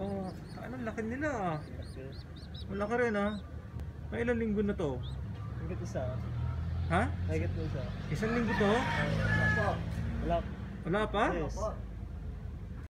Oh, ano laki nila ah. Malaki rin ah. May ilang linggo na to? Higit isa. Ha? Higit isa. Isang linggo to? Wala. pa. Wala pa? Yes.